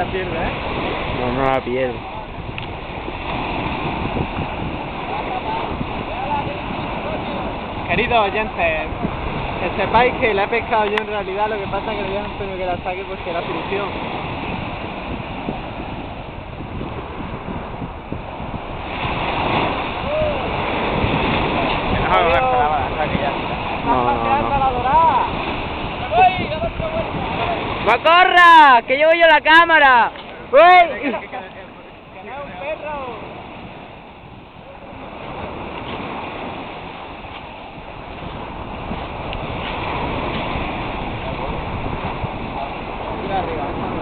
¿eh? No, no la pierdo. Queridos oyentes, que sepáis que la he pescado yo en realidad, lo que pasa es que le no tenido que la saque porque era fricción. ¡Macorra! ¡Que llevo yo la cámara! ¡Wey! arriba.